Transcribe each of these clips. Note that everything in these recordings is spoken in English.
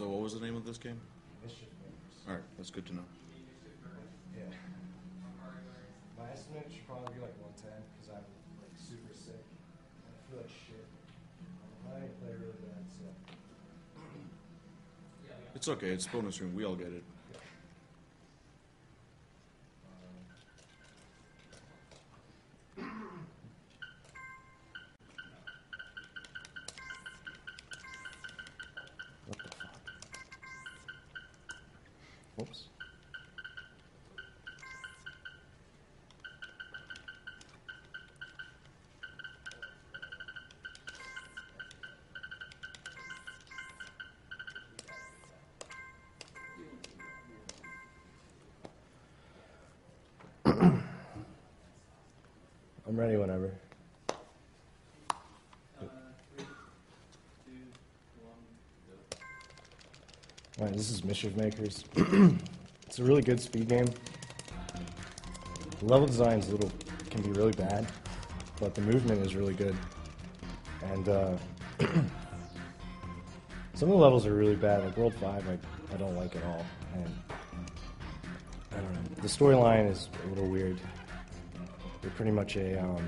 So what was the name of this game? Mischief makers. All right, that's good to know. Yeah. My estimate should probably be like 110 because I'm like super sick. and I feel like shit. I play really bad, so. It's okay. It's bonus room. We all get it. This is Mischief Makers. it's a really good speed game. The level design's a little can be really bad, but the movement is really good. And uh, some of the levels are really bad. Like World Five, I, I don't like at all. And I don't know. The storyline is a little weird. You're pretty much a um,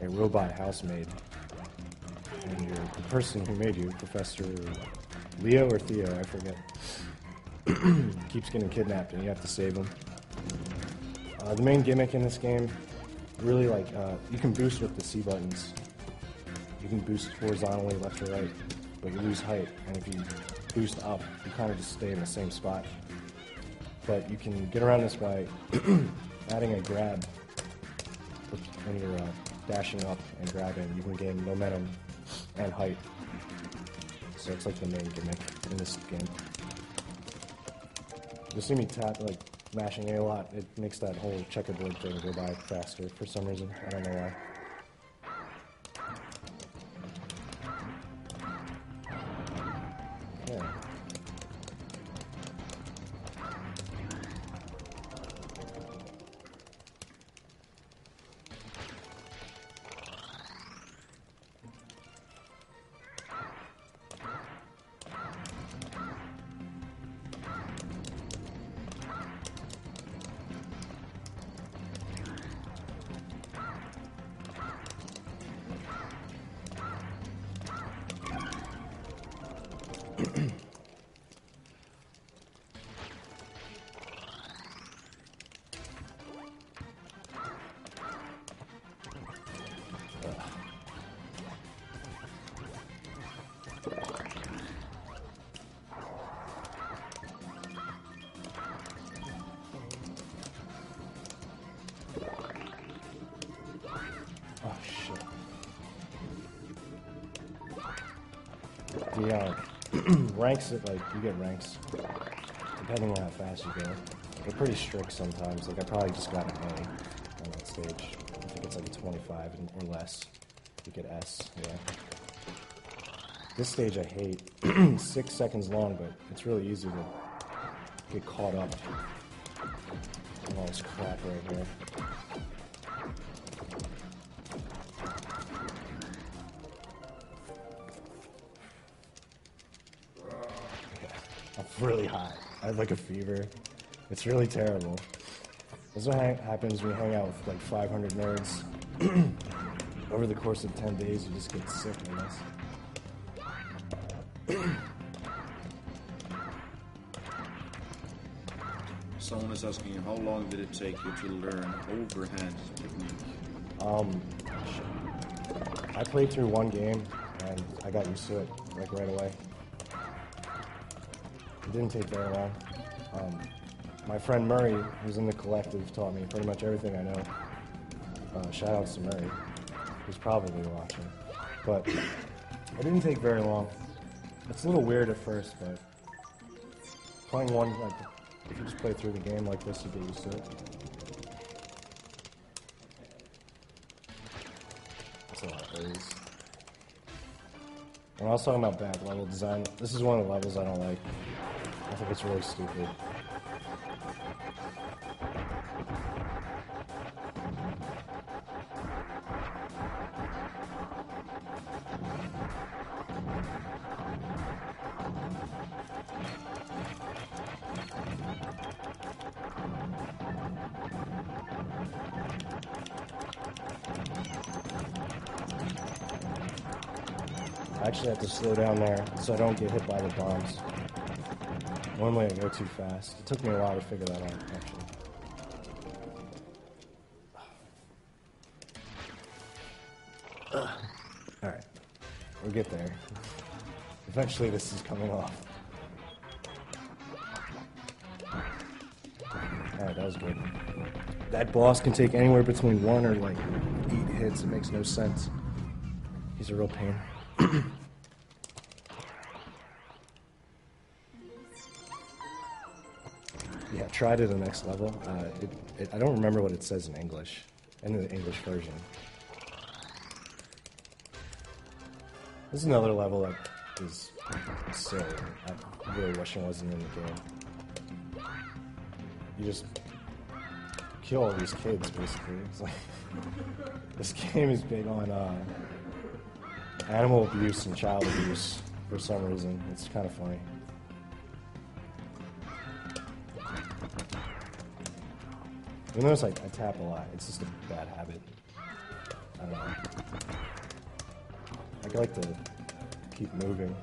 a robot housemaid, and you're the person who made you, Professor Leo or Theo, I forget, keeps getting kidnapped, and you have to save him. Uh, the main gimmick in this game, really like, uh, you can boost with the C buttons. You can boost horizontally, left or right, but you lose height, and if you boost up, you kind of just stay in the same spot. But you can get around this by adding a grab when you're uh, dashing up and grabbing. You can gain momentum and height. So it's like the main gimmick in this game. You'll see me tap, like, mashing A a lot. It makes that whole checkerboard thing go by faster for some reason. I don't know why. Ranks like you get ranks depending on how fast you go. They're pretty strict sometimes. Like I probably just got an A on that stage. I think it's like a 25 or less. You get S. Yeah. This stage I hate. Six seconds long, but it's really easy to get caught up in all this crap right here. Have like a fever. It's really terrible. This is what ha- happens when you hang out with like 500 nerds. Over the course of 10 days, you just get sick of this. Someone is asking you, how long did it take you to learn overhand technique? Um. I played through one game and I got used to it like right away. It didn't take very long. Um, my friend Murray, who's in the collective, taught me pretty much everything I know. Uh, shout outs to Murray, who's probably watching. But it didn't take very long. It's a little weird at first, but playing one like if you just play through the game like this, you get used to it. That's a lot of A's. When I was talking about bad level design, this is one of the levels I don't like think it's really stupid. I actually have to slow down there so I don't get hit by the bombs. Normally I go too fast. It took me a while to figure that out, actually. Alright. We'll get there. Eventually this is coming off. Alright, that was good. That boss can take anywhere between one or like eight hits. It makes no sense. He's a real pain. try to the next level. Uh, it, it, I don't remember what it says in English, in the English version. This is another level that is silly. I really wish it wasn't in the game. You just kill all these kids, basically. It's like this game is big on uh, animal abuse and child abuse for some reason. It's kind of funny. You notice I, I tap a lot. It's just a bad habit. I don't know. I like to keep moving.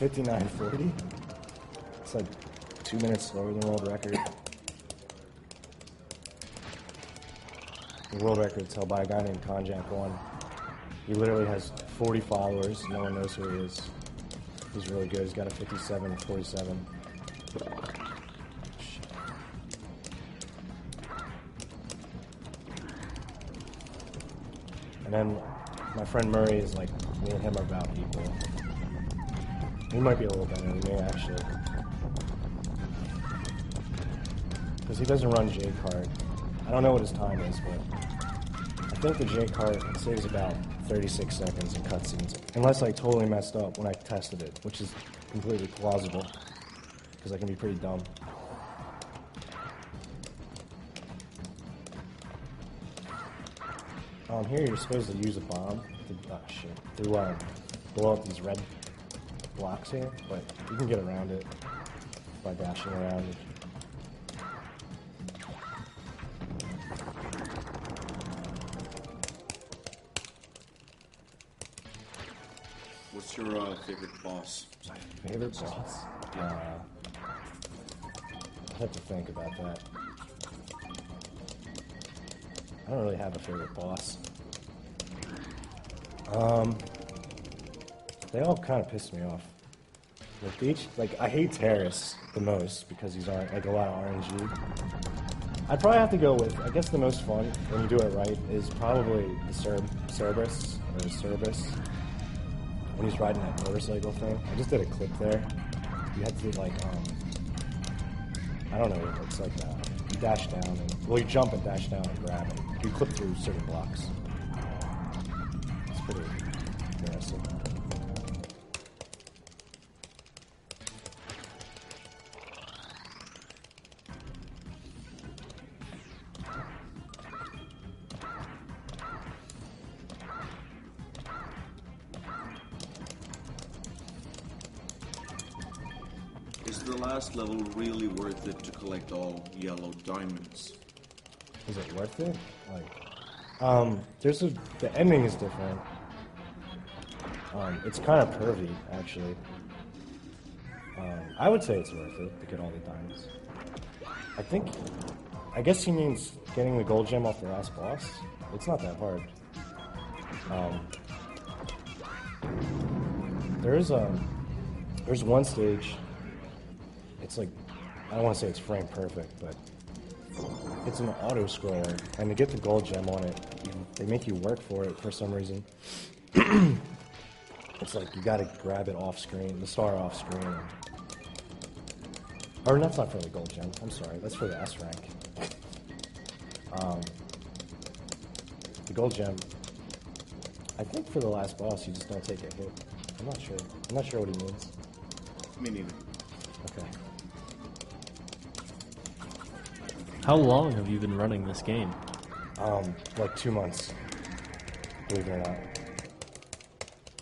It's 59.40. It's like two minutes slower than world record. The world record's held by a guy named Konjac One. He literally has 40 followers. No one knows who he is. He's really good. He's got a 57 47. And then my friend Murray is like, me and him are about equal. He might be a little better than me, actually. Because he doesn't run J card. I don't know what his time is, but I think the J card saves about 36 seconds in cutscenes. Unless I totally messed up when I tested it, which is completely plausible. Because I can be pretty dumb. Um, here you're supposed to use a bomb to, oh shit, to uh, blow up these red blocks here, but you can get around it by dashing around. What's your uh, favorite boss? Favorite boss? Uh, I have to think about that. I don't really have a favorite boss. Um, they all kind of piss me off. Like each, like I hate Terrace the most because he's like a lot of RNG. I'd probably have to go with. I guess the most fun when you do it right is probably the Cer- Cerberus or Cerberus when he's riding that motorcycle thing. I just did a clip there. You had to do like um, I don't know. It's like uh, you dash down and well, you jump and dash down and grab and you clip through certain blocks. It's pretty diamonds? Is it worth it? Like, um, there's a the ending is different. Um, it's kind of pervy, actually. Um, I would say it's worth it to get all the diamonds. I think, I guess he means getting the gold gem off the last boss. It's not that hard. Um, there's um, there's one stage. It's like, I don't want to say it's frame perfect, but it's an auto scroller, and to get the gold gem on it, they make you work for it for some reason. it's like you got to grab it off screen, the star off screen. Or that's not for the gold gem. I'm sorry, that's for the S rank. Um, the gold gem. I think for the last boss, you just don't take a hit. I'm not sure. I'm not sure what he means. Me neither. Okay. How long have you been running this game? Um, like two months, believe it or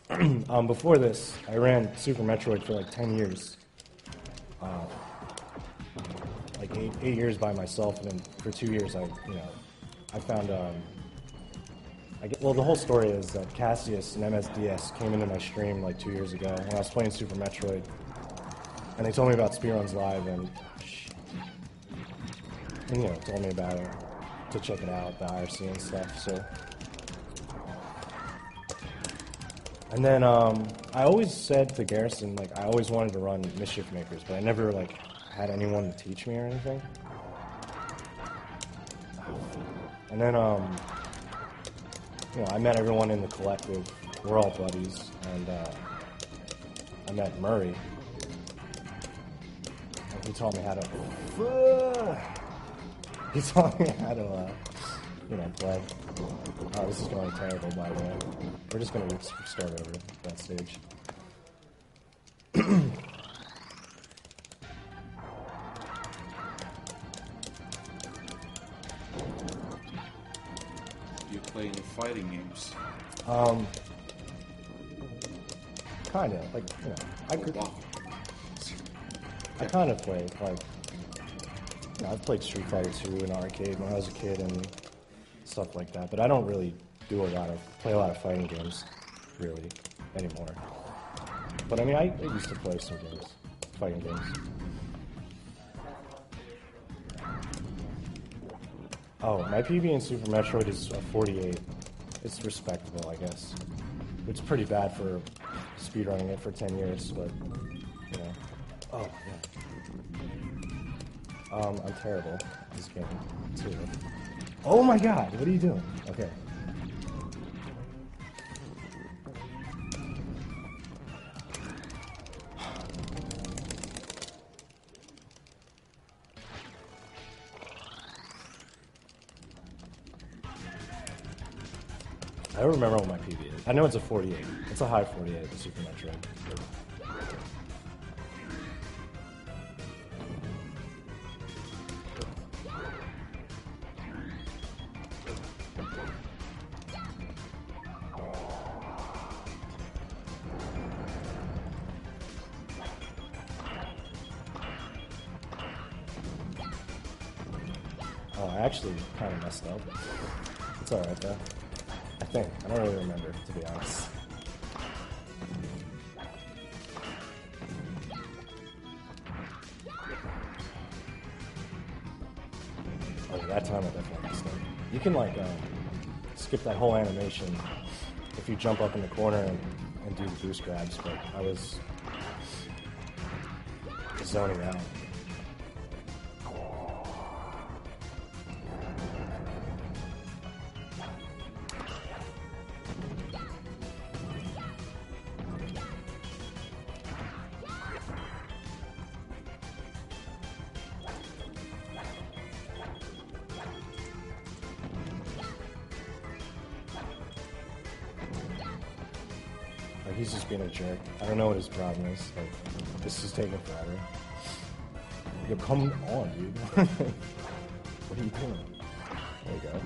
not. um, before this, I ran Super Metroid for like 10 years. Uh, like eight, eight years by myself, and then for two years, I, you know, I found, um, I get, well, the whole story is that Cassius and MSDS came into my stream like two years ago when I was playing Super Metroid, and they told me about Speedruns Live, and and you know, told me about it to check it out, the IRC and stuff. So, and then um, I always said to Garrison, like, I always wanted to run Mischief Makers, but I never like had anyone to teach me or anything. And then, um, you know, I met everyone in the collective. We're all buddies, and uh, I met Murray. And he taught me how to. He taught me how to, uh, you know, play. Oh, this is going terrible, by the way. We're just going to start over that stage. Do you play any fighting games? Um, kind of like you know, I could, I kind of play like. I've played Street Fighter 2 in arcade when I was a kid and stuff like that, but I don't really do a lot of play a lot of fighting games, really, anymore. But I mean, I, I used to play some games, fighting games. Oh, my PB in Super Metroid is a 48. It's respectable, I guess. It's pretty bad for speedrunning it for 10 years, but, Um, I'm terrible at this game, too. Oh my god, what are you doing? Okay. I don't remember what my PB is. I know it's a 48. It's a high 48, the Super Metroid. If you jump up in the corner and, and do the boost grabs, but I was zoning out. Like he's just being a jerk. I don't know what his problem is. Like this is taking forever. Yo, come on, dude. what are you doing? There you go.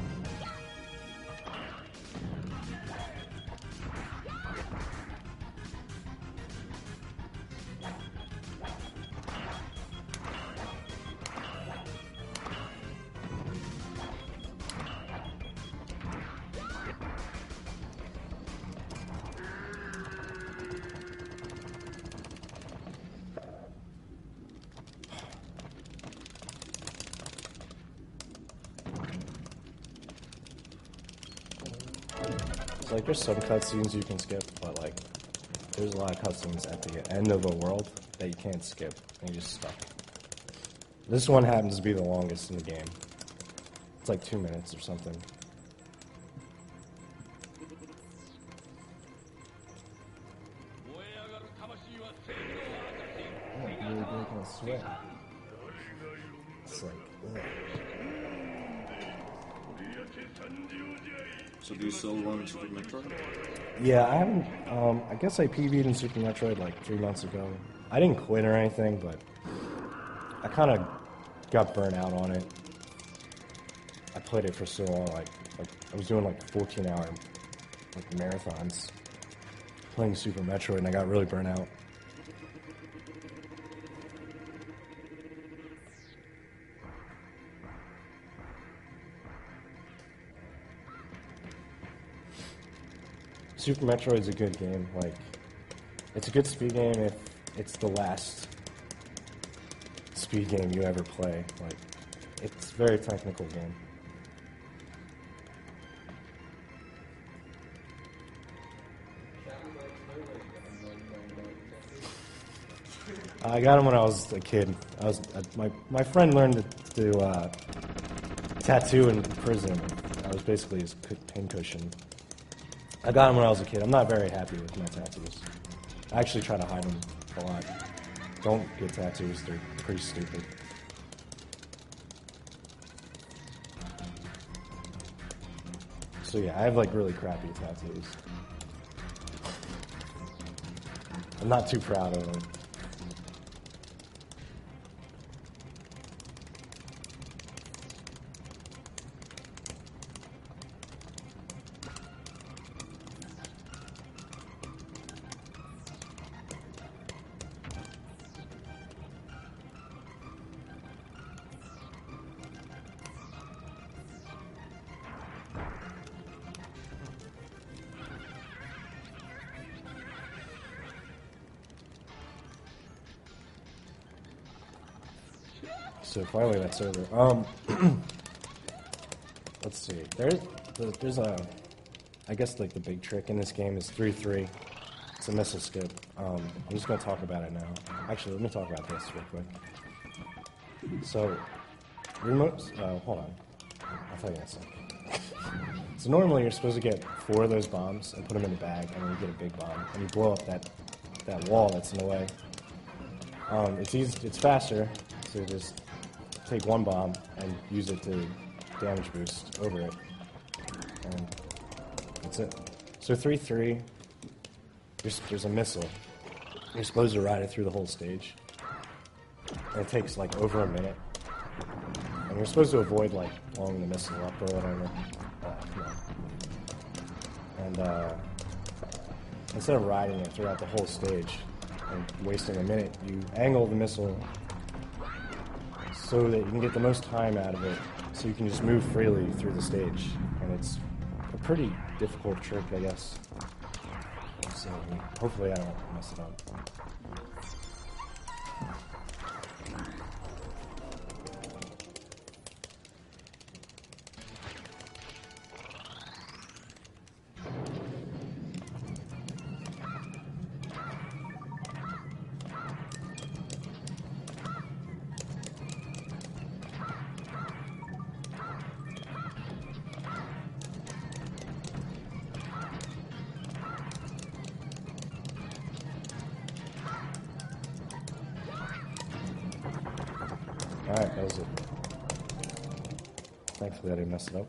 Like there's some cutscenes you can skip, but like there's a lot of cutscenes at the end of a world that you can't skip and you're just stuck. This one happens to be the longest in the game. It's like two minutes or something. Yeah, I haven't. Um, I guess I PB'd in Super Metroid like three months ago. I didn't quit or anything, but I kind of got burnt out on it. I played it for so long, like like I was doing like 14 hour like marathons playing Super Metroid, and I got really burnt out. Super Metroid's a good game. Like, it's a good speed game if it's the last speed game you ever play. Like, it's a very technical game. I got him when I was a kid. I was uh, my my friend learned to, to uh, tattoo in prison. I was basically his cu- pincushion. I got them when I was a kid. I'm not very happy with my tattoos. I actually try to hide them a lot. Don't get tattoos, they're pretty stupid. So yeah, I have like really crappy tattoos. I'm not too proud of them. Finally that's over. Um, let's see. There's there's a, I guess like the big trick in this game is three three. It's a missile skip. Um, I'm just gonna talk about it now. Actually, let me talk about this real quick. So, remote. Uh, hold on. I'll tell you a second. So normally you're supposed to get four of those bombs and put them in a bag, and then you get a big bomb, and you blow up that that wall that's in the way. Um, it's easy, it's faster to just take one bomb and use it to damage boost over it, and that's it. So three three. There's, there's a missile. You're supposed to ride it through the whole stage. And it takes like over a minute. And you're supposed to avoid like blowing the missile up or whatever. Uh, no. And uh, instead of riding it throughout the whole stage and wasting a minute, you angle the missile so that you can get the most time out of it, so you can just move freely through the stage. And it's a pretty difficult trick, I guess. So hopefully I don't mess it up. Mess it up.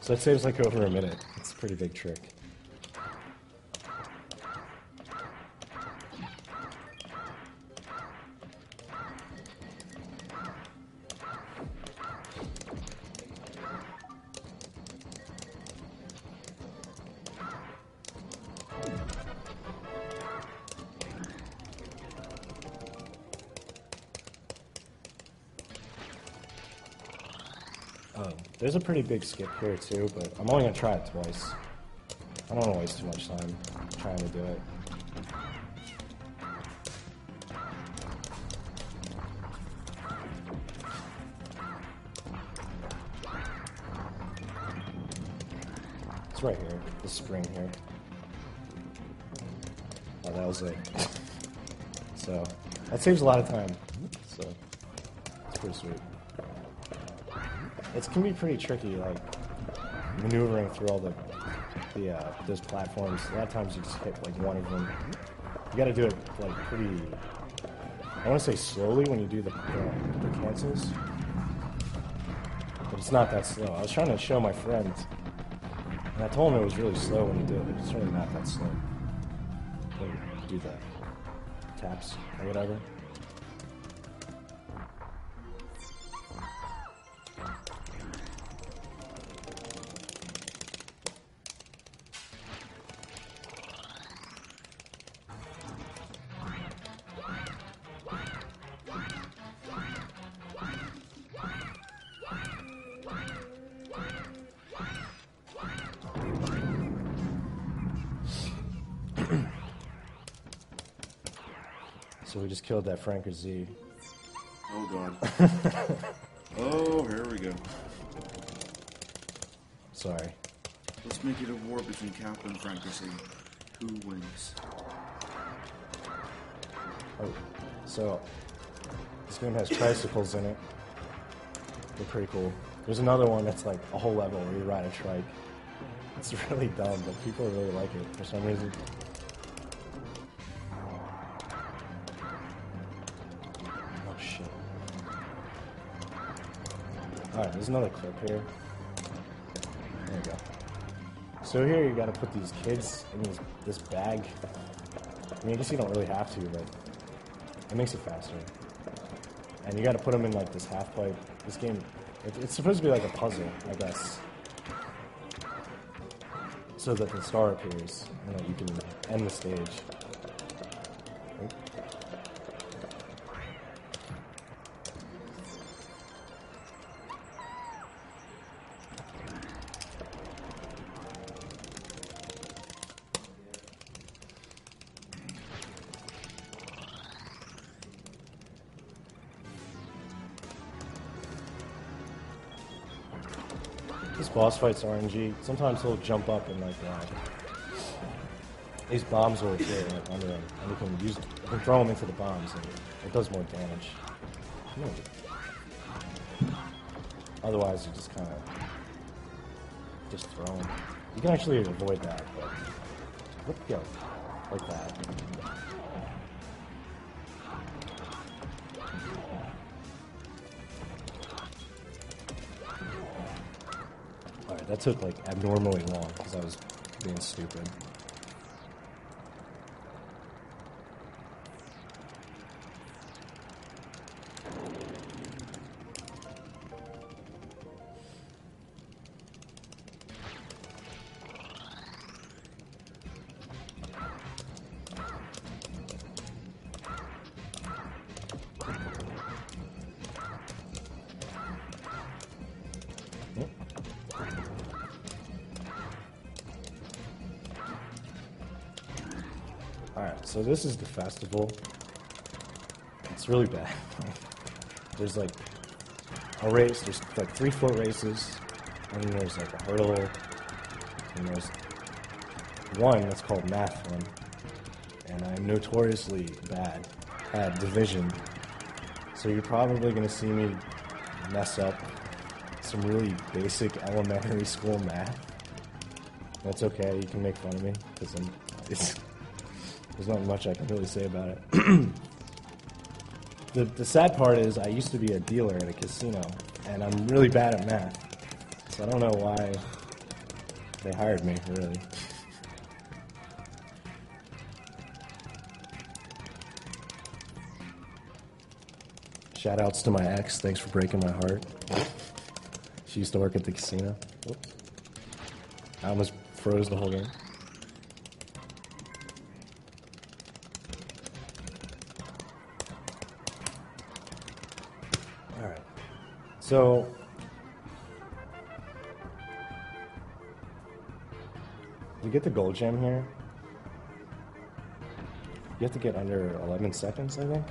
So that saves like over a minute. It's a pretty big trick. There's a pretty big skip here too, but I'm only gonna try it twice. I don't want to waste too much time trying to do it. It's right here, the spring here. Oh, that was it. So that saves a lot of time. So it's pretty sweet. It can be pretty tricky, like maneuvering through all the the uh, those platforms. A lot of times you just hit like one of them. You got to do it like pretty. I want to say slowly when you do the, the the cancels, but it's not that slow. I was trying to show my friends, and I told him it was really slow when you do it. It's really not that slow. Do the taps or whatever. Just killed that Franker Z. Oh god. oh, here we go. Sorry. Let's make it a war between Kappa and Frankenstein. Who wins? Oh, so this game has tricycles in it. They're pretty cool. There's another one that's like a whole level where you ride a trike. It's really dumb, but people really like it for some reason. There's another clip here. There you go. So here you gotta put these kids in this, this bag. I mean, I guess you don't really have to, but it makes it faster. And you gotta put them in like this half pipe. This game, it, it's supposed to be like a puzzle, I guess. So that the star appears and that you can end the stage. Boss fight's RNG. Sometimes he'll jump up and like uh, these bombs will appear like, under him, and you can use you can throw them into the bombs, and it does more damage. Otherwise, you just kind of just throw them. You can actually avoid that, but whoop, go like that. Took like abnormally long because I was being stupid. This is the festival. It's really bad. there's like a race, there's like three foot races, and there's like a hurdle, and there's one that's called Math One. And I'm notoriously bad at division. So you're probably gonna see me mess up some really basic elementary school math. That's okay, you can make fun of me, because I'm it's there's not much I can really say about it. the, the sad part is, I used to be a dealer at a casino, and I'm really bad at math. So I don't know why they hired me, really. Shout outs to my ex. Thanks for breaking my heart. She used to work at the casino. I almost froze the whole game. Alright. So. You get the gold gem here. You have to get under 11 seconds, I think.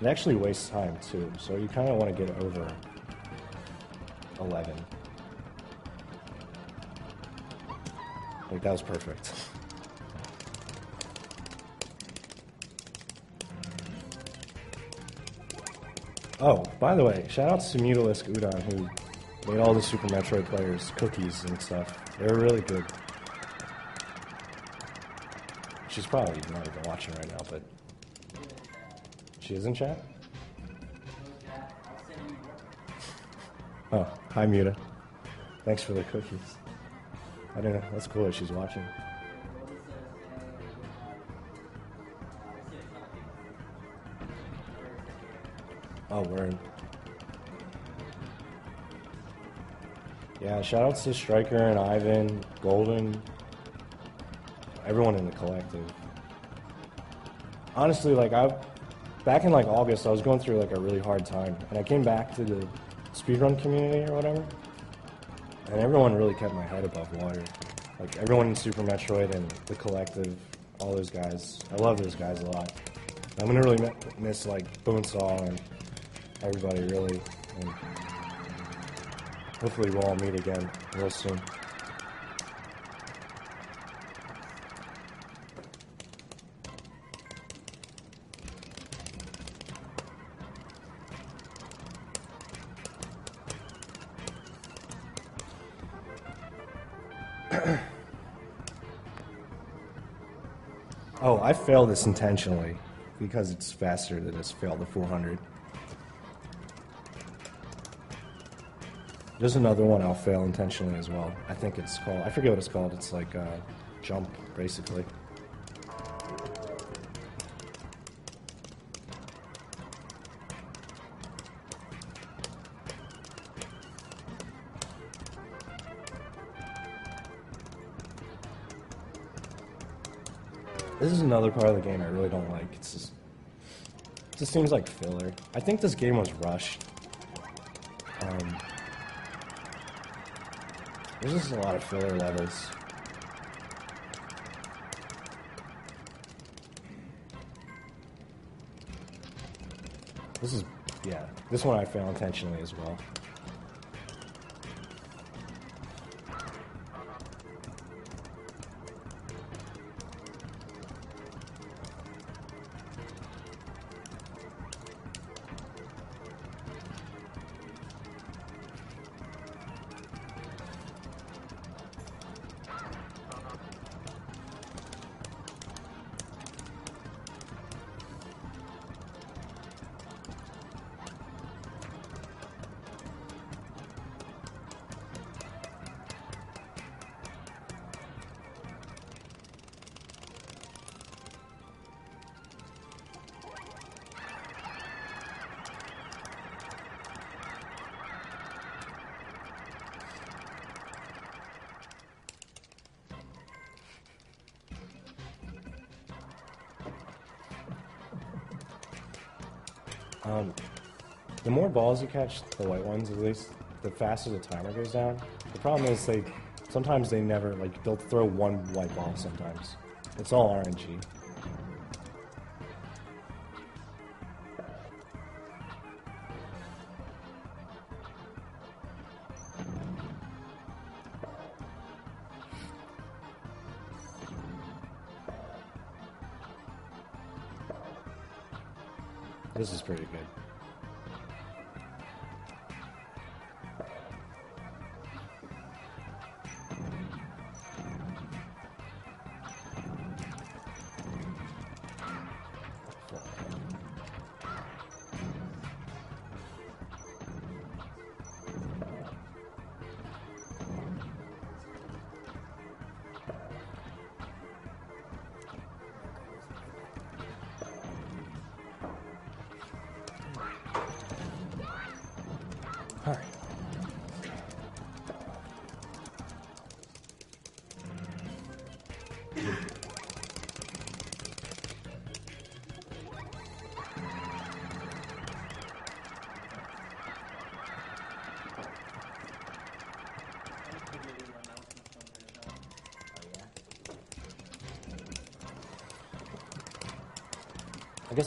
It actually wastes time too, so you kind of want to get over 11. Like that was perfect. Oh, by the way, shout out to Mutalisk Udon who made all the Super Metroid players cookies and stuff. They were really good. She's probably not even watching right now, but she is in chat. Oh, hi Muta. Thanks for the cookies. I don't know. That's cool that she's watching. Oh, word. Yeah, shout outs to Striker and Ivan, Golden, everyone in the collective. Honestly, like I, back in like August, I was going through like a really hard time, and I came back to the speedrun community or whatever, and everyone really kept my head above water. Like everyone in Super Metroid and the collective, all those guys. I love those guys a lot. I'm gonna really miss like Bonesaw and everybody really. And hopefully we'll all meet again real soon. Oh, I failed this intentionally because it's faster than it's failed the 400. There's another one I'll fail intentionally as well. I think it's called, I forget what it's called. It's like uh, jump, basically. This is another part of the game I really don't like. It's just, it just seems like filler. I think this game was rushed. There's just a lot of filler levels. This is, yeah, this one I fail intentionally as well. The more balls you catch, the white ones at least, the faster the timer goes down. The problem is they sometimes they never like they'll throw one white ball sometimes. It's all RNG. This is pretty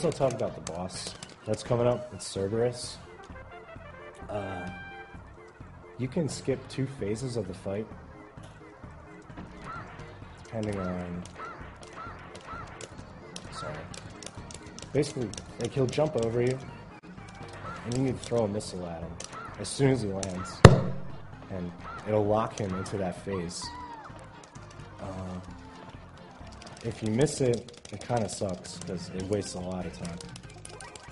I'll talk about the boss that's coming up. It's Cerberus. Uh, you can skip two phases of the fight. depending on. Sorry. Basically, like he'll jump over you, and you need to throw a missile at him as soon as he lands, and it'll lock him into that phase. Uh, if you miss it, it kind of sucks because it wastes a lot of time.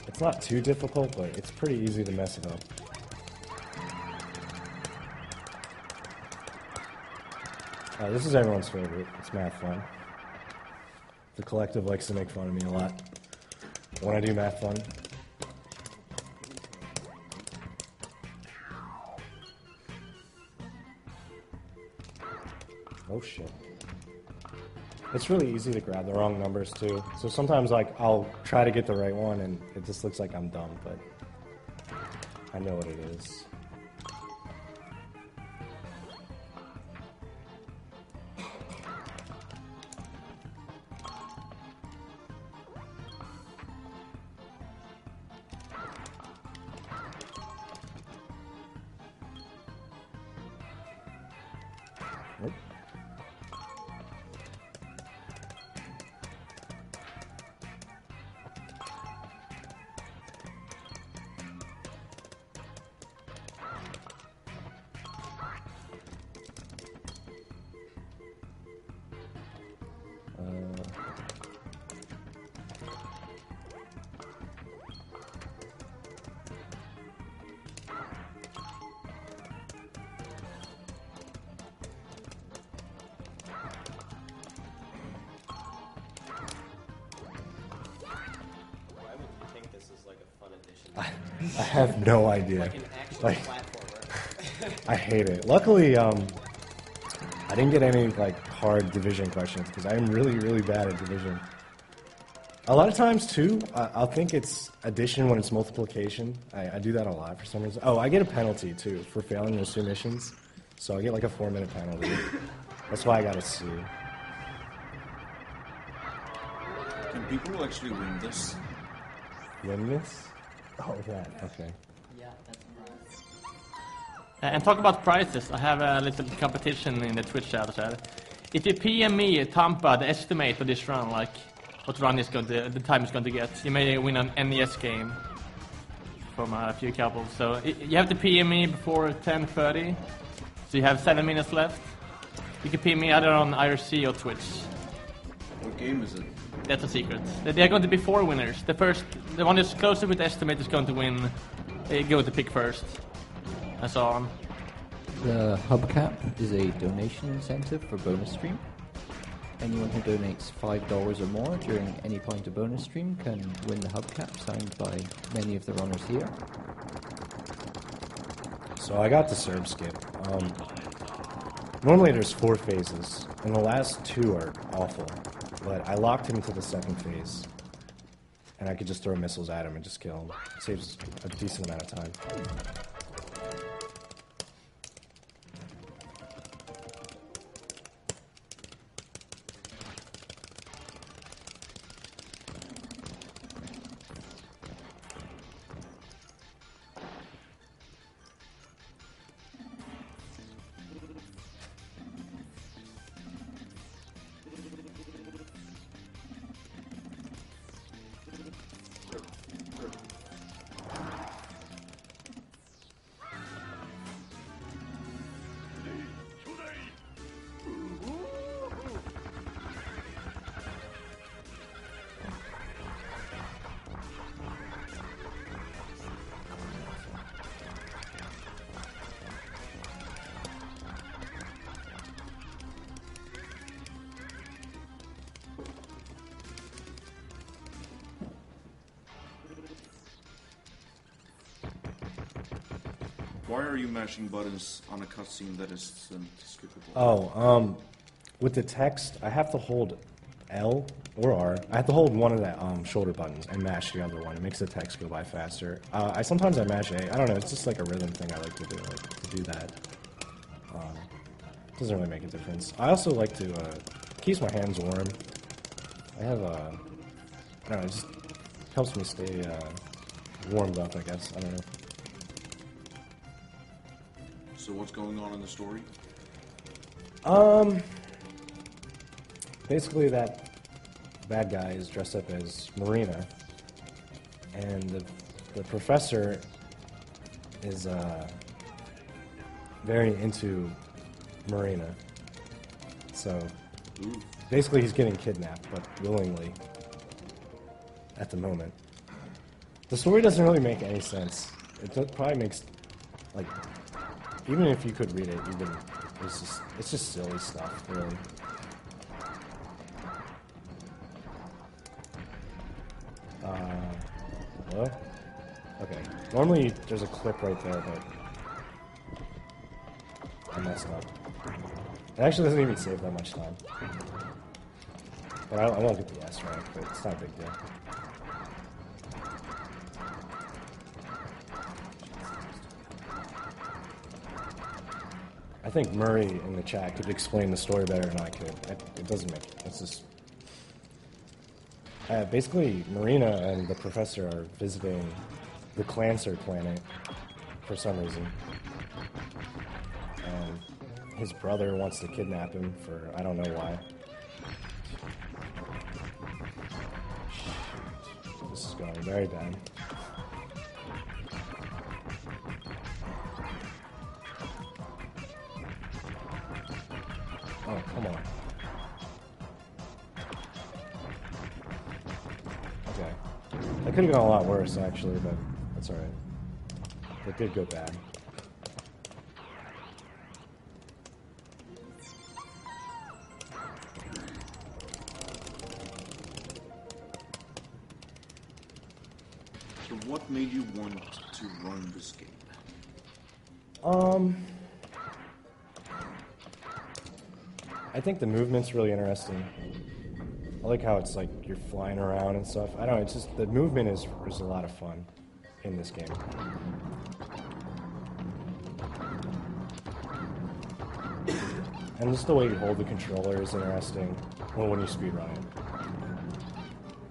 It's not too difficult, but it's pretty easy to mess it up. Uh, this is everyone's favorite. It's math fun. The collective likes to make fun of me a lot when I do math fun. Oh shit. It's really easy to grab the wrong numbers too. So sometimes like I'll try to get the right one and it just looks like I'm dumb, but I know what it is. Idea. Like an action Like- platformer. I hate it. Luckily, um, I didn't get any like hard division questions because I am really, really bad at division. A lot of times too, I- I'll think it's addition when it's multiplication. I, I do that a lot for some reason. Oh, I get a penalty too for failing those two missions, so I get like a four-minute penalty. That's why I got a C. Can people actually win this? Win this? Oh, that. Okay. Uh, And talk about prices, I have a little competition in the Twitch chat. So if you PM me, Tampa, the estimate of this run, like what run is going to, the time is going to get, you may win an NES game from a few couples. So you have to PM me before 10:30. So you have seven minutes left. You can PM me either on IRC or Twitch. What game is it? That's a secret. There are going to be four winners. The first, the one that's closer with the estimate is going to win. Uh, go to pick first, and so on. The hubcap is a donation incentive for bonus stream. Anyone who donates $5 or more during any point of bonus stream can win the hubcap signed by many of the runners here. So I got the Cerb skip. Um, normally there's four phases, and the last two are awful. But I locked him into the second phase, and I could just throw missiles at him and just kill him. It saves a decent amount of time. Buttons on a cutscene that is um, skippable? Oh, um, with the text, I have to hold L or R. I have to hold one of the um, shoulder buttons and mash the other one. It makes the text go by faster. Uh, I sometimes I mash A. I don't know. It's just like a rhythm thing I like to do. Like to do that. Um, doesn't really make a difference. I also like to uh, keeps my hands warm. I have a. I don't know. It just helps me stay uh, warmed up. I guess. I don't know. So what's going on in the story? Um, basically that bad guy is dressed up as Marina, and the the professor is uh, very into Marina. So Ooh. basically, he's getting kidnapped, but willingly at the moment. The story doesn't really make any sense. It probably makes like even if you could read it, wouldn't. It's just it's just silly stuff, really. Uh, hello? Okay. Normally there's a clip right there, but I messed up. It actually doesn't even save that much time. But I, I won't get the S rank, but it's not a big deal. I think Murray in the chat could explain the story better than I could. It, it doesn't make it's just. Uh, basically, Marina and the professor are visiting the Clancer planet for some reason. His brother wants to kidnap him for I don't know why. This is going very bad. Could have gone a lot worse, actually, but that's alright. It did go bad. So what made you want to run this game? Um, I think the movement's really interesting. I like how it's like you're flying around and stuff. I don't know. It's just the movement is is a lot of fun in this game. And just the way you hold the controller is interesting. Well, when you speedrun it.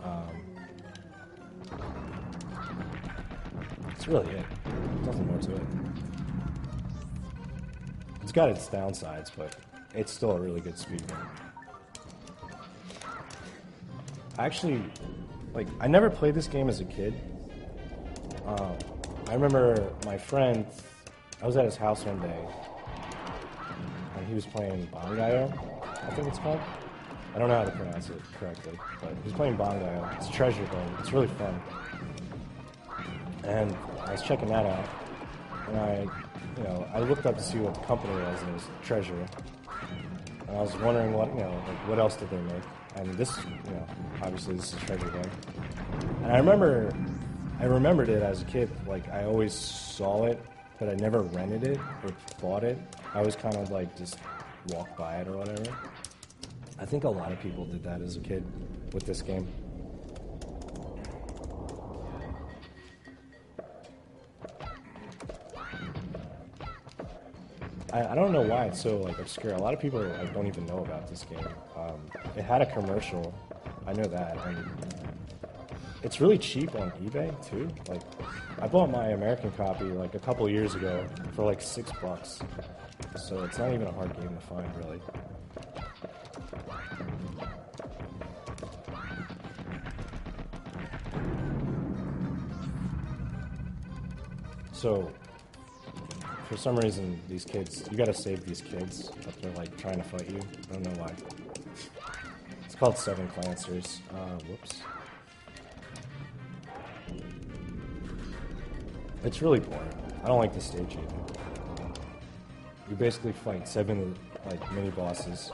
Um, That's really it. Nothing more to it. It's got its downsides, but it's still a really good speed. Actually, like, I never played this game as a kid. Um, I remember my friend, I was at his house one day, and he was playing Bangai-O, I think it's called. I don't know how to pronounce it correctly, but he was playing Bangai-O. It's a treasure game. It's really fun. And I was checking that out, and I, you know, I looked up to see what the company was, and it was Treasure. And I was wondering what, you know, like what else did they make? And this, you know, obviously this is Treasure game. And I remember, I remembered it as a kid. Like I always saw it, but I never rented it or bought it. I always kind of like just walked by it or whatever. I think a lot of people did that as a kid with this game. I, I don't know why it's so like obscure. A lot of people like don't even know about this game. Um, it had a commercial, I know that, it's really cheap on eBay too. Like, I bought my American copy like a couple years ago for like six bucks, so it's not even a hard game to find really. So, for some reason, these kids, you gotta save these kids, but they're like trying to fight you. I don't know why. It's called Seven Clancers. Uh, whoops. It's really boring. I don't like the stage either. You basically fight seven like mini bosses.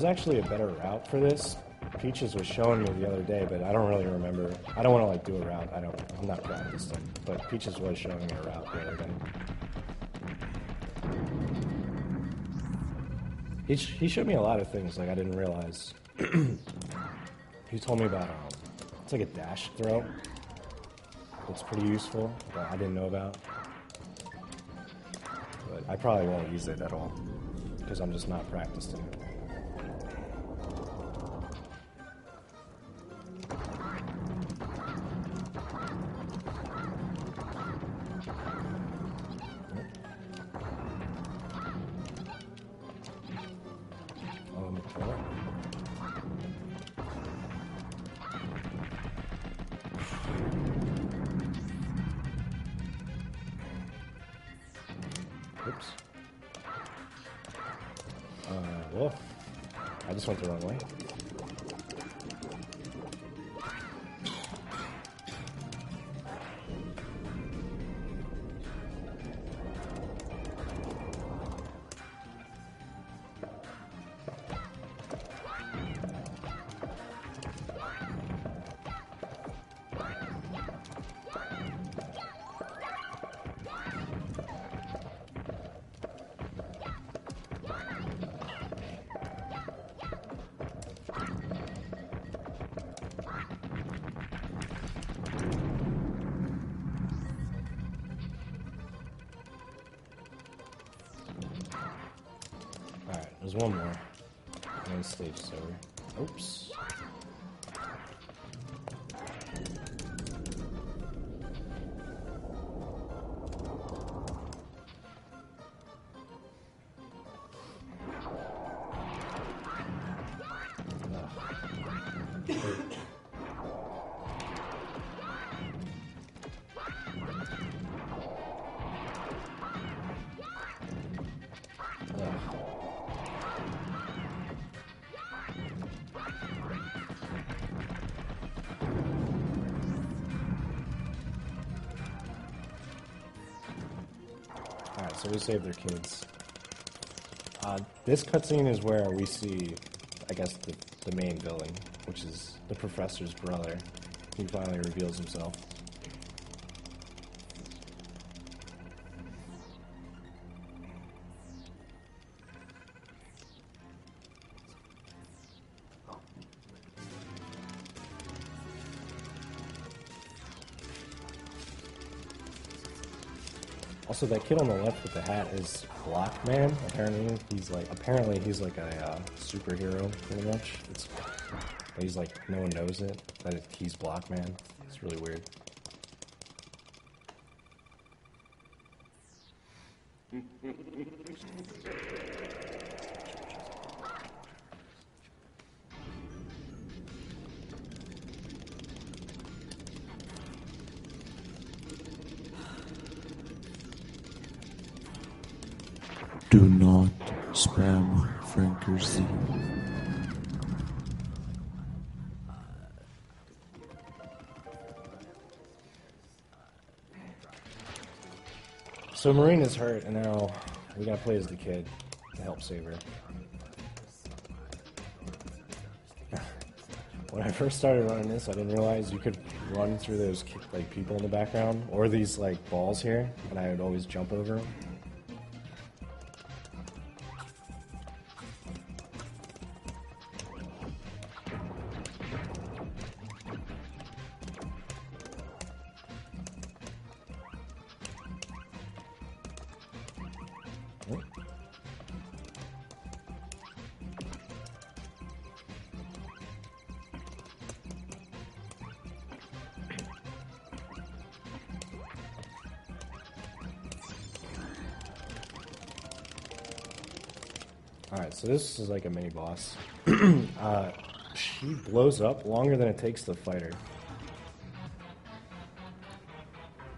There's actually a better route for this. Peaches was showing me the other day, but I don't really remember. I don't want to like do a route. I don't. I'm not practiced it. But Peaches was showing me a route the other day. He, sh- he showed me a lot of things like I didn't realize. he told me about um, it's like a dash throw. It's pretty useful that I didn't know about. But I probably won't use it at all because I'm just not practiced in it. There's one more. Stage is over. Oops. So we save their kids. Uh, this cutscene is where we see, I guess, the, the main villain, which is the professor's brother. He finally reveals himself. Also, that kid on the left with the hat is Blockman. Apparently, he's like apparently he's like a uh, superhero, pretty much. It's, he's like no one knows it that he's Blockman. It's really weird. Spam Franker Z. So Marina's hurt, and now we gotta play as the kid to help save her. When I first started running this, I didn't realize you could run through those like people in the background or these like balls here, and I would always jump over them. This is like a mini boss. uh, she blows up longer than it takes to fight her.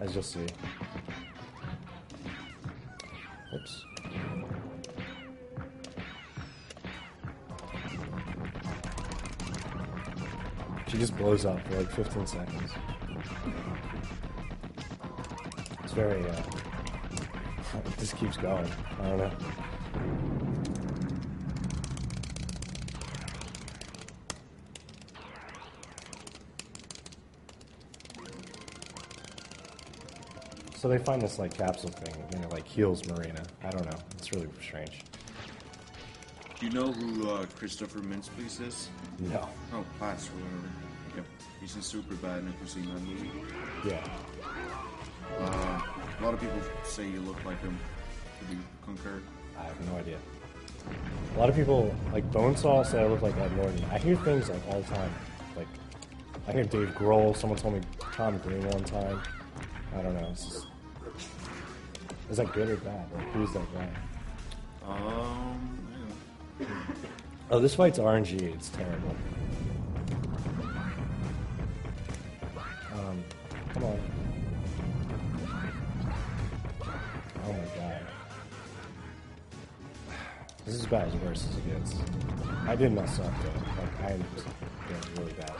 As you'll see. Oops. She just blows up for like 15 seconds. It's very, uh, it just keeps going. I don't know. They find this like capsule thing and it like heals Marina. I don't know. It's really strange. Do you know who uh, Christopher Mintz is? No. Oh, Plasse or whatever. Yep. He's in Superbad if you've seen that movie. Yeah. Uh, a lot of people say you look like him. Do you concur? I have no idea. A lot of people like Bonesaw say I look like Ed Norton. I hear things like all the time. Like I hear Dave Grohl. Someone told me Tom Green one time. I don't know. It's just, is that good or bad? Like who's that guy? Um, yeah. Oh, this fight's RNG. It's terrible. Um, come on. Oh my god. This is about as worse as it gets. I did mess up though. Like I was doing really bad.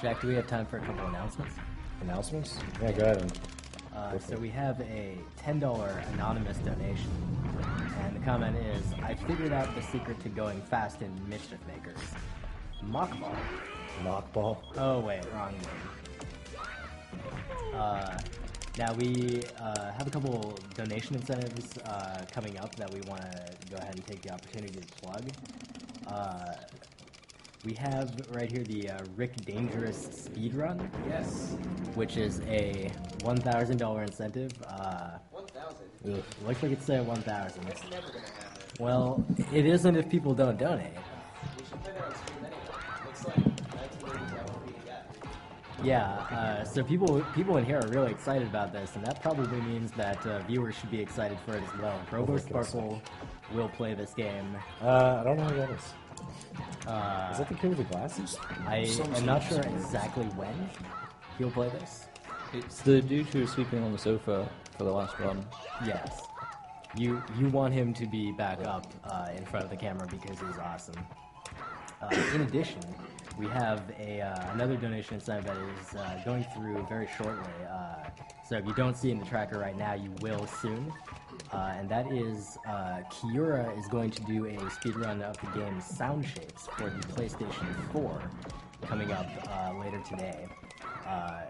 Jack, do we have time for a couple announcements? Announcements? Yeah, go ahead. And, Uh, so we have a $10 anonymous donation. And the comment is, I figured out the secret to going fast in Mischief Makers. Mockball. mockball. Oh, wait, wrong name. Uh, now we uh, have a couple donation incentives uh, coming up that we want to go ahead and take the opportunity to plug. We have right here the uh, Rick Dangerous speed run. Yes. Which is a one thousand dollar incentive. Uh, One thousand. Ugh. looks like it's said one thousand. It's never gonna happen. Well, it isn't if people don't donate. We should play that on stream anyway. Looks like 1980s LP. Yeah, uh, so people people in here are really excited about this, and that probably means that uh, viewers should be excited for it as well. Robo look. Sparkle will play this game. Uh, I don't know who that is. Uh, Is that the kid with the glasses? I am not sure exactly when he'll play this. It's the dude who was sleeping on the sofa for the last run. Yes, you you want him to be back up uh, in front of the camera because he's awesome. Uh, in addition, we have a uh, another donation incentive that is uh, going through very shortly. Uh, so if you don't see it in the tracker right now, you will soon. Uh, and that is uh, Kiura is going to do a speedrun of the game Sound Shapes for the PlayStation 4 coming up uh, later today. Uh,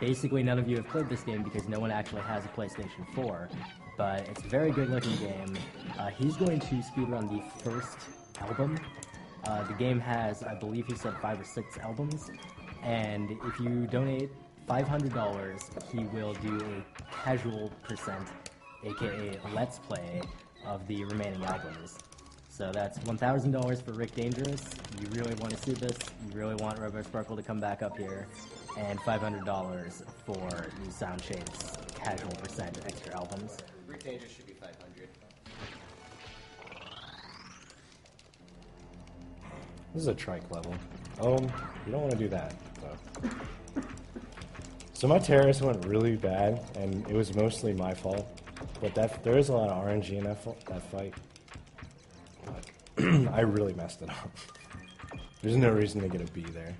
basically, none of you have played this game because no one actually has a PlayStation 4, but it's a very good looking game. Uh, he's going to speedrun the first album. Uh, the game has, I believe he said, five or six albums, and if you donate $500, he will do a casual percent, aka Let's Play, of the remaining albums. So that's $1,000 for Rick Dangerous. You really want to see this. You really want Robo Sparkle to come back up here. And $500 for the Sound Shapes casual percent extra albums. Rick Dangerous should be 500. This is a trike level. Um, you don't want to do that, though. So my terrorist went really bad, and it was mostly my fault. But that there is a lot of RNG in that, that fight. I really messed it up. There's no reason to get a B there.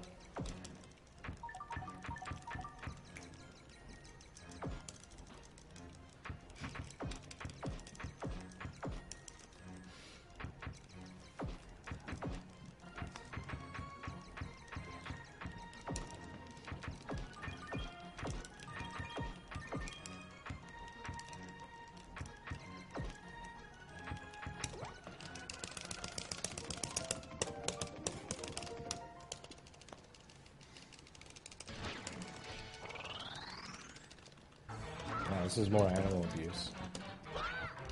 Is more animal abuse.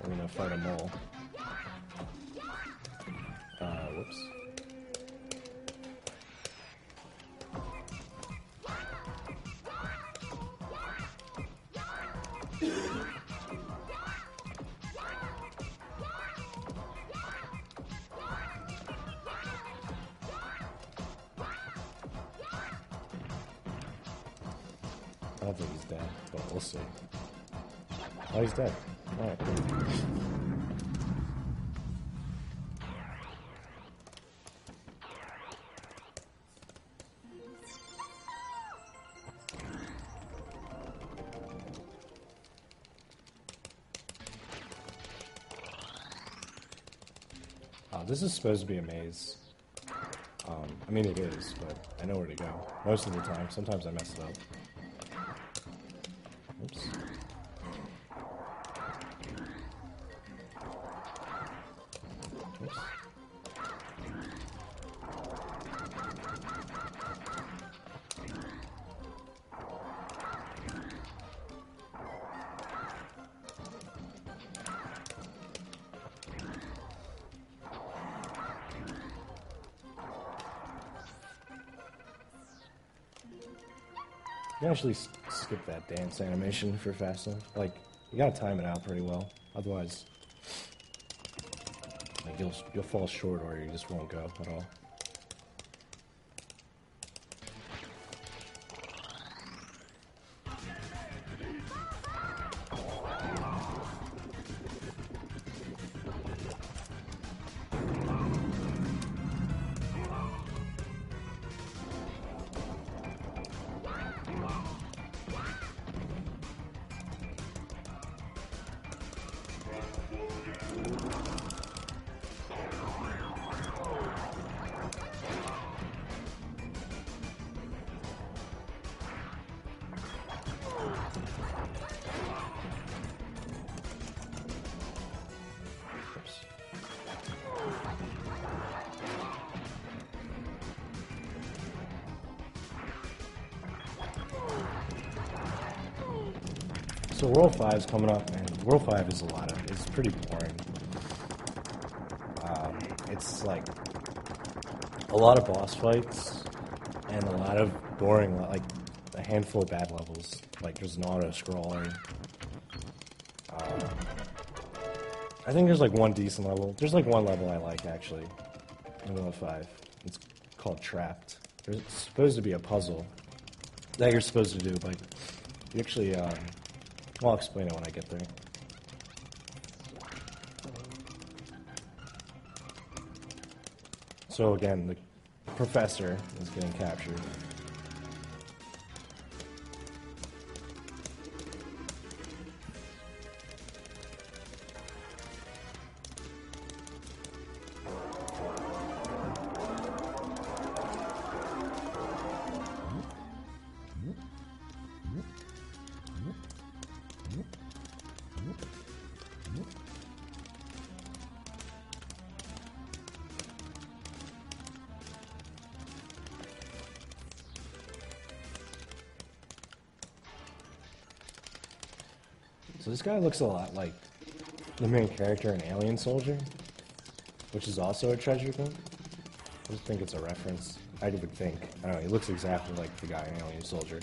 We're gonna fight a mole. Uh, whoops. I think dead, but we'll see. Oh, he's dead. Alright. Oh, this is supposed to be a maze. Um, I mean, it is, but I know where to go. Most of the time. Sometimes I mess it up. Actually skip that dance animation for fast enough. Like, you gotta time it out pretty well. Otherwise, like you'll you'll fall short or you just won't go at all. So World 5 is coming up, and World 5 is a lot of, it's pretty boring. Um, it's like a lot of boss fights and a lot of boring, like a handful of bad levels. Like there's an auto scroller. I think there's like one decent level. There's like one level I like actually in World 5. It's called Trapped. There's supposed to be a puzzle that you're supposed to do, but you actually, um, I'll explain it when I get there. So again, the professor is getting captured. Guy looks a lot like the main character in Alien Soldier, which is also a treasure thing. I just think it's a reference. I would think. I don't know. He looks exactly like the guy in Alien Soldier.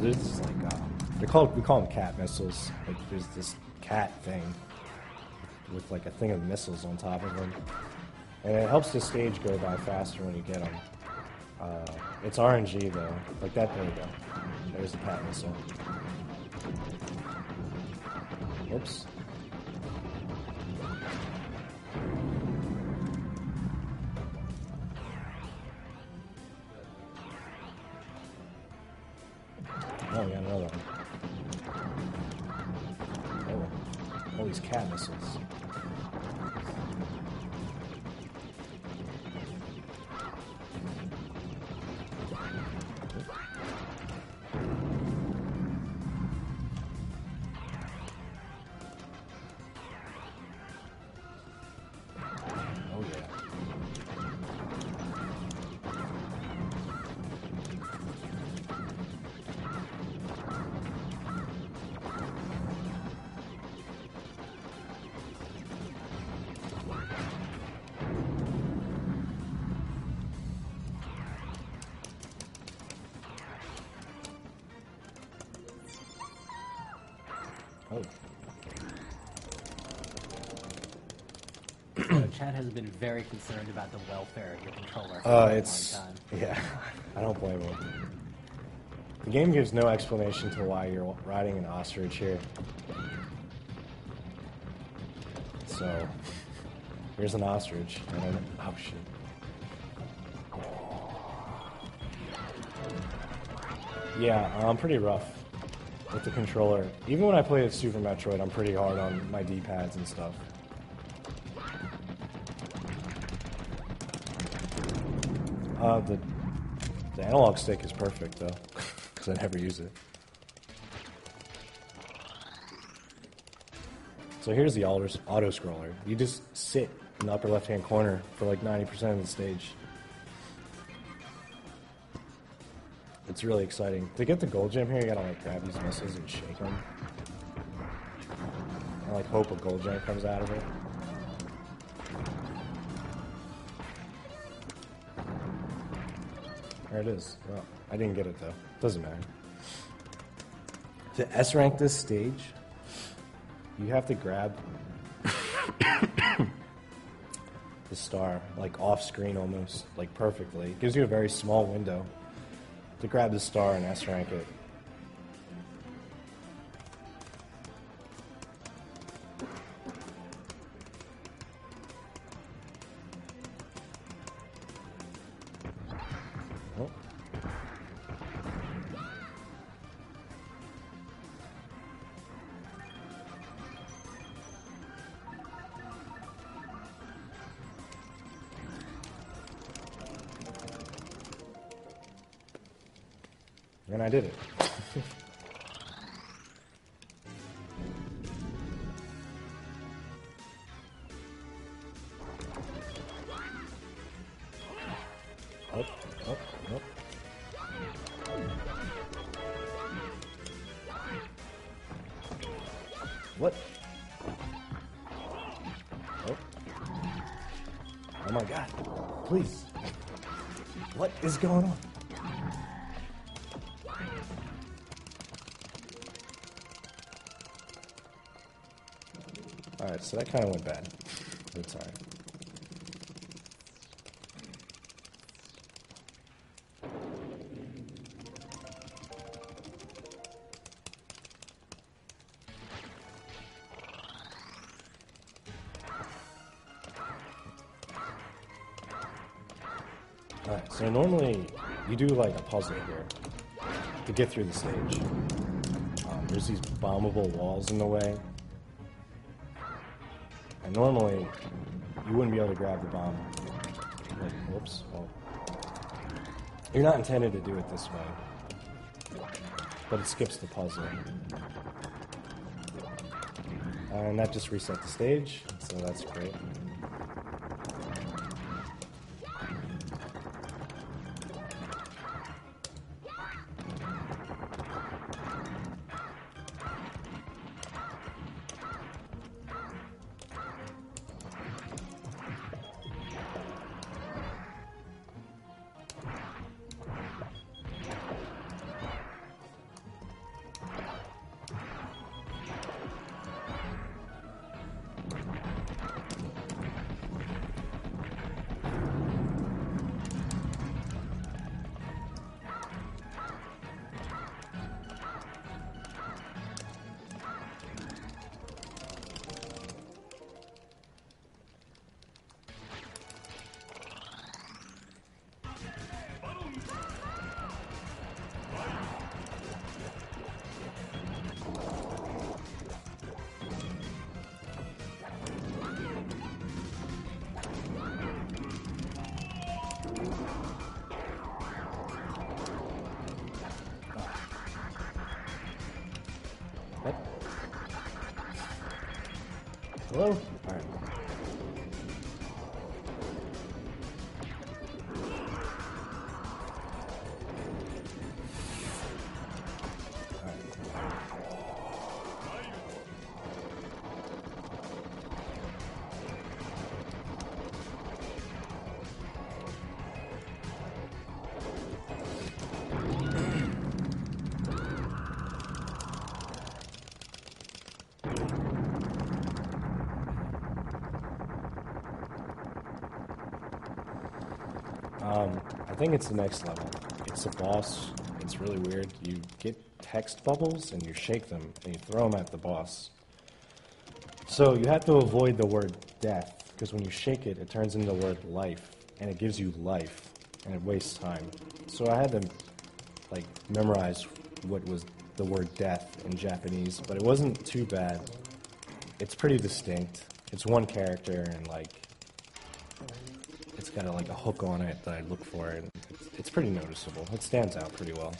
This is like uh, they're called we call them cat missiles. Like there's this cat thing with like a thing of missiles on top of them, and it helps the stage go by faster when you get them. Uh, it's RNG though, like that. There we go. There's the cat missile. Whoops. Has been very concerned about the welfare of your controller for Uh, a it's long time. yeah. I don't blame him. The game gives no explanation to why you're riding an ostrich here. So here's an ostrich. And then, oh shit. Yeah, I'm pretty rough with the controller. Even when I play Super Metroid, I'm pretty hard on my D-pads and stuff. Uh, the the analog stick is perfect though, because I never use it. So here's the auto auto scroller. You just sit in the upper left hand corner for like 90% of the stage. It's really exciting. To get the gold gem here, you gotta like grab these missiles and shake them. I like hope a gold gem comes out of it. There it is. Well, I didn't get it though. Doesn't matter. To S rank this stage, you have to grab the star, like off screen almost, like perfectly. It gives you a very small window to grab the star and S rank it. So that kind of went bad. That's alright. Alright, so normally you do like a puzzle here to get through the stage. Um, there's these bombable walls in the way. And normally you wouldn't be able to grab the bomb. Like, whoops. Well, you're not intended to do it this way. But it skips the puzzle. And that just reset the stage, so that's great. Think it's the next level. It's a boss. It's really weird. You get text bubbles and you shake them and you throw them at the boss. So you have to avoid the word death because when you shake it, it turns into the word life and it gives you life and it wastes time. So I had to like memorize what was the word death in Japanese, but it wasn't too bad. It's pretty distinct. It's one character and like it's got a, like a hook on it that I look for, and it's, it's pretty noticeable. It stands out pretty well.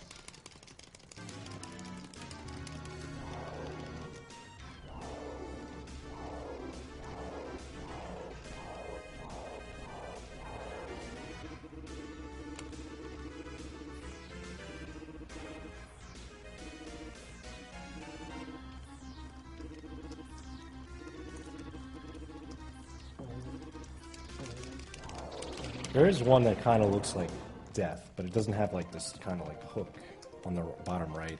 Is one that kind of looks like death, but it doesn't have like this kind of like hook on the bottom right.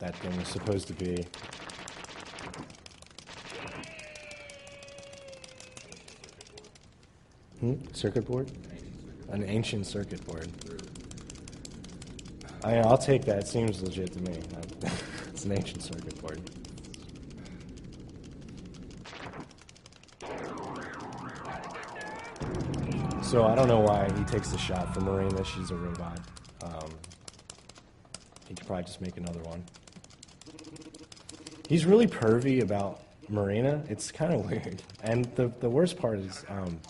That thing is supposed to be. Hmm? Circuit board? An ancient circuit board. I mean, I'll take that. It seems legit to me. it's an ancient circuit board. So I don't know why he takes the shot for Marina. She's a robot. Um, he could probably just make another one. He's really pervy about Marina. It's kind of weird. And the, the worst part is, um,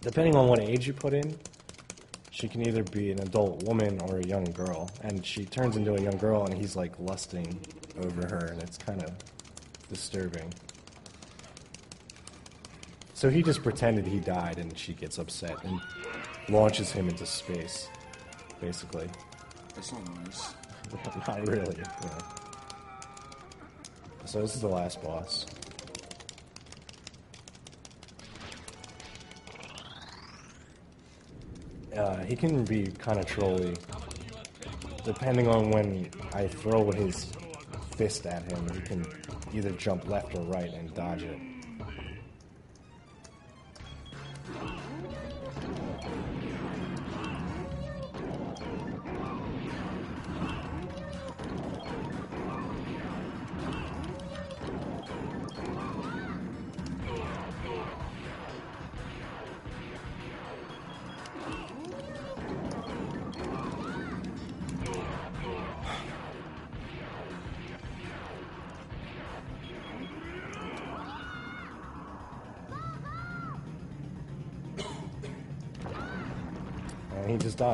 depending on what age you put in, she can either be an adult woman or a young girl. And she turns into a young girl, and he's like lusting over her, and it's kind of disturbing. So he just pretended he died, and she gets upset and launches him into space, basically. That's not nice. Not really. Yeah. So this is the last boss. Uh, he can be kind of trolly, depending on when I throw his fist at him. He can either jump left or right and dodge it.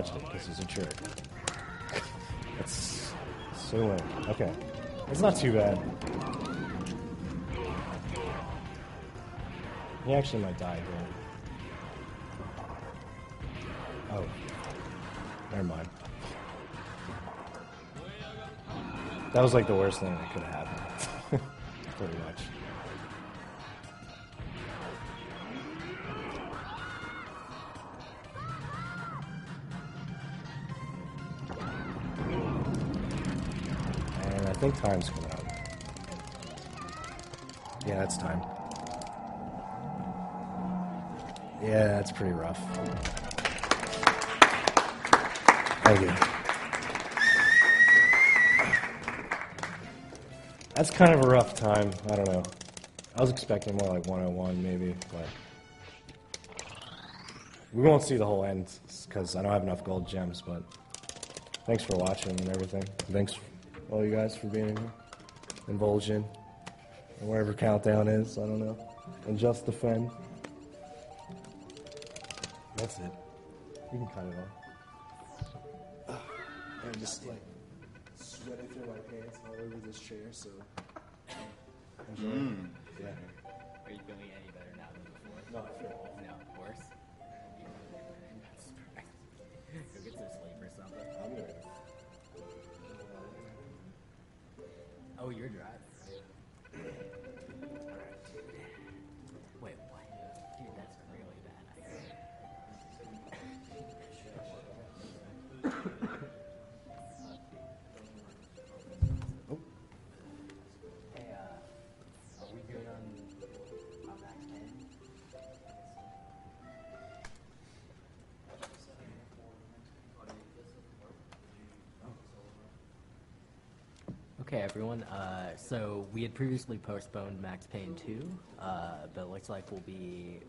Dodged it because he's a jerk. That's so lame. Okay. It's not too bad. He actually might die here. Oh. Never mind. That was like the worst thing that could have happened. Pretty much. Time's coming up. Yeah, that's time. Yeah, that's pretty rough. Thank you. That's kind of a rough time. I don't know. I was expecting more like 101 maybe, but we won't see the whole end because I don't have enough gold gems. But thanks for watching and everything. Thanks all you guys for being here. And Vol'jin, and wherever Countdown is, I don't know. And Just Defend. That's it. You can cut it off. I'm just like sweating through my pants all over this chair, so. Um, enjoy. Mm. Yeah. Are you feeling any better now than before? No, I feel Oh, you're driving. Okay, everyone. Uh, so we had previously postponed Max Payne 2, uh, but it looks like we'll be